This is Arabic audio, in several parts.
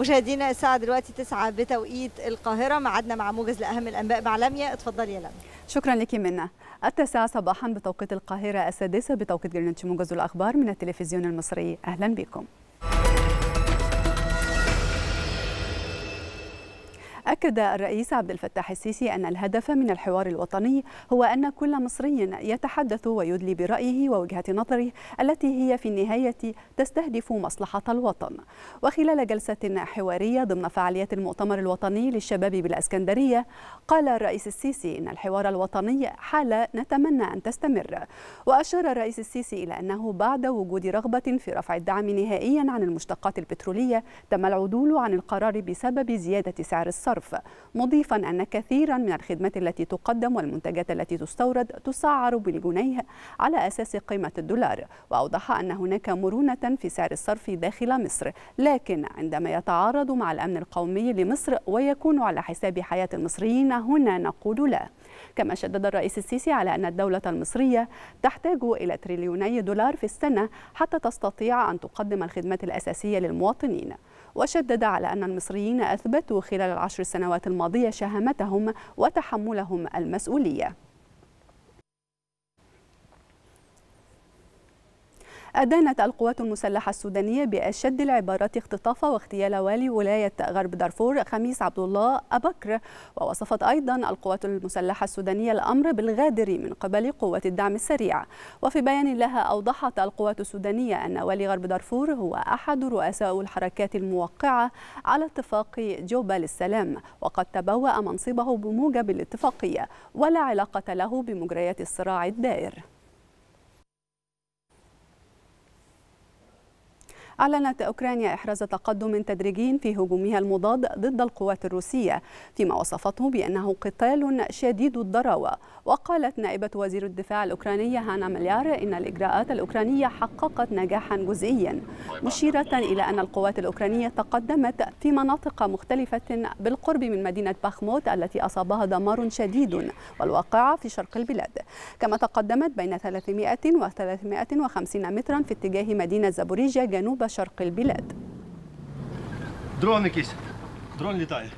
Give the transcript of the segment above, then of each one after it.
مشاهدينا الساعة دلوقتي 9 بتوقيت القاهرة. معدنا مع موجز لأهم الأنباء مع لميا. اتفضلي يا لميا. شكرا لك منا التاسعة صباحا بتوقيت القاهرة السادسة بتوقيت جرينتش موجز الأخبار من التلفزيون المصري. أهلا بكم. أكد الرئيس عبد الفتاح السيسي أن الهدف من الحوار الوطني هو أن كل مصري يتحدث ويدلي برأيه ووجهة نظره التي هي في النهاية تستهدف مصلحة الوطن. وخلال جلسة حوارية ضمن فعاليات المؤتمر الوطني للشباب بالأسكندرية قال الرئيس السيسي إن الحوار الوطني حالة نتمنى أن تستمر. وأشار الرئيس السيسي إلى أنه بعد وجود رغبة في رفع الدعم نهائيا عن المشتقات البترولية تم العدول عن القرار بسبب زيادة سعر الصرف. الصرف مضيفا أن كثيرا من الخدمات التي تقدم والمنتجات التي تستورد تسعر بالجنيه على أساس قيمة الدولار. وأوضح أن هناك مرونة في سعر الصرف داخل مصر لكن عندما يتعارض مع الأمن القومي لمصر ويكون على حساب حياة المصريين هنا نقول لا. كما شدد الرئيس السيسي على أن الدولة المصرية تحتاج إلى تريليوني دولار في السنة حتى تستطيع أن تقدم الخدمات الأساسية للمواطنين. وشدد على أن المصريين أثبتوا خلال العشر سنوات الماضية شهامتهم وتحملهم المسؤولية. أدانت القوات المسلحة السودانية بأشد العبارات اختطاف واغتيال والي ولاية غرب دارفور خميس عبد الله أبكر. ووصفت أيضا القوات المسلحة السودانية الأمر بالغادر من قبل قوات الدعم السريع. وفي بيان لها أوضحت القوات السودانية أن والي غرب دارفور هو أحد رؤساء الحركات الموقعة على اتفاق جوبا للسلام وقد تبوأ منصبه بموجب الاتفاقية ولا علاقة له بمجريات الصراع الدائر. أعلنت أوكرانيا إحراز تقدم تدريجي في هجومها المضاد ضد القوات الروسية فيما وصفته بأنه قتال شديد الضراوة. وقالت نائبة وزير الدفاع الأوكرانية هانا مليار إن الإجراءات الأوكرانية حققت نجاحا جزئيا مشيرة إلى أن القوات الأوكرانية تقدمت في مناطق مختلفة بالقرب من مدينة باخموت التي أصابها دمار شديد والواقعة في شرق البلاد. كما تقدمت بين 300 و 350 مترا في اتجاه مدينة زابوريجيا جنوب شرق البلاد. درون كيس. درون لطاير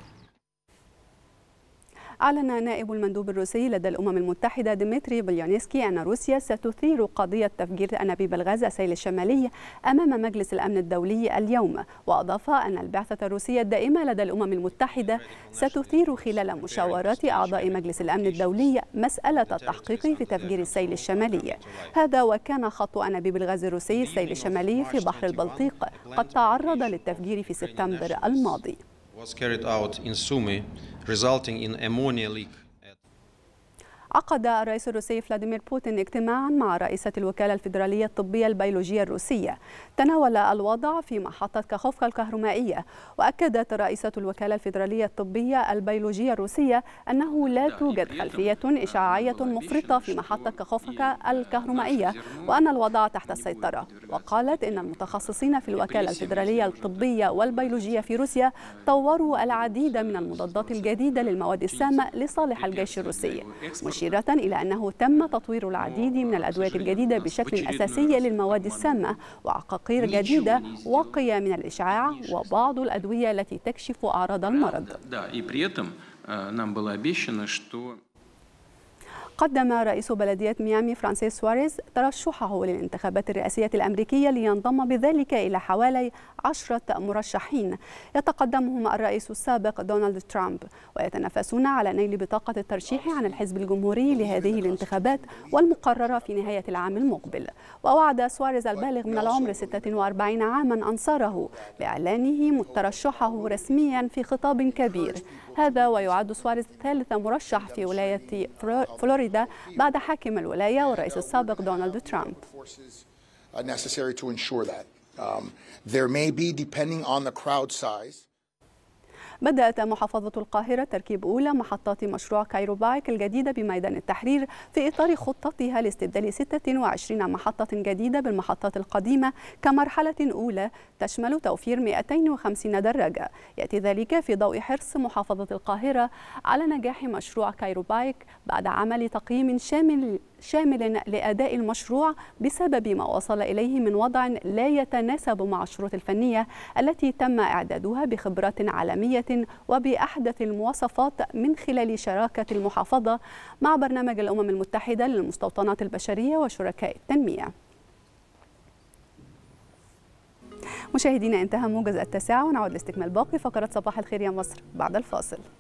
أعلن نائب المندوب الروسي لدى الأمم المتحدة ديمتري بوليانسكي أن روسيا ستثير قضية تفجير أنابيب الغاز السيل الشمالي أمام مجلس الأمن الدولي اليوم. وأضاف أن البعثة الروسية الدائمة لدى الأمم المتحدة ستثير خلال مشاورات أعضاء مجلس الأمن الدولي مسألة التحقيق في تفجير السيل الشمالي. هذا وكان خط أنابيب الغاز الروسي السيل الشمالي في بحر البلطيق قد تعرض للتفجير في سبتمبر الماضي. Was carried out in Sumy, resulting in ammonia leak. عقد الرئيس الروسي فلاديمير بوتين اجتماعا مع رئيسة الوكالة الفيدرالية الطبية البيولوجية الروسية. تناول الوضع في محطة كاخوفكا الكهرومائية. وأكدت رئيسة الوكالة الفيدرالية الطبية البيولوجية الروسية أنه لا توجد خلفية إشعاعية مفرطة في محطة كاخوفكا الكهرومائية وأن الوضع تحت السيطرة. وقالت إن المتخصصين في الوكالة الفيدرالية الطبية والبيولوجية في روسيا طوروا العديد من المضادات الجديدة للمواد السامة لصالح الجيش الروسي. مشيرة إلى أنه تم تطوير العديد من الأدوية الجديدة بشكل أساسي للمواد السامة وعقاقير جديدة واقية من الإشعاع وبعض الأدوية التي تكشف أعراض المرض. قدم رئيس بلدية ميامي فرانسيس سواريز ترشحه للانتخابات الرئاسية الأمريكية لينضم بذلك إلى حوالي عشرة مرشحين. يتقدمهم الرئيس السابق دونالد ترامب ويتنافسون على نيل بطاقة الترشيح عن الحزب الجمهوري لهذه الانتخابات والمقررة في نهاية العام المقبل. ووعد سواريز البالغ من العمر 46 عاما أنصاره بإعلانه ترشحه رسميا في خطاب كبير. هذا ويعد سواريز ثالث مرشح في ولاية فلوريدا بعد حاكم الولاية والرئيس السابق دونالد ترامب necessary to ensure that. Um, there may be, depending on the crowd size, بدأت محافظة القاهرة تركيب أولى محطات مشروع كايرو بايك الجديدة بميدان التحرير في إطار خطتها لاستبدال 26 محطة جديدة بالمحطات القديمة كمرحلة أولى تشمل توفير 250 دراجة. يأتي ذلك في ضوء حرص محافظة القاهرة على نجاح مشروع كايرو بايك بعد عمل تقييم شامل شامل لأداء المشروع بسبب ما وصل إليه من وضع لا يتناسب مع الشروط الفنية التي تم إعدادها بخبرات عالمية وبأحدث المواصفات من خلال شراكة المحافظة مع برنامج الأمم المتحدة للمستوطنات البشرية وشركاء التنمية. مشاهدينا انتهى موجز التاسعة ونعود لاستكمال باقي فقرات صباح الخير يا مصر بعد الفاصل.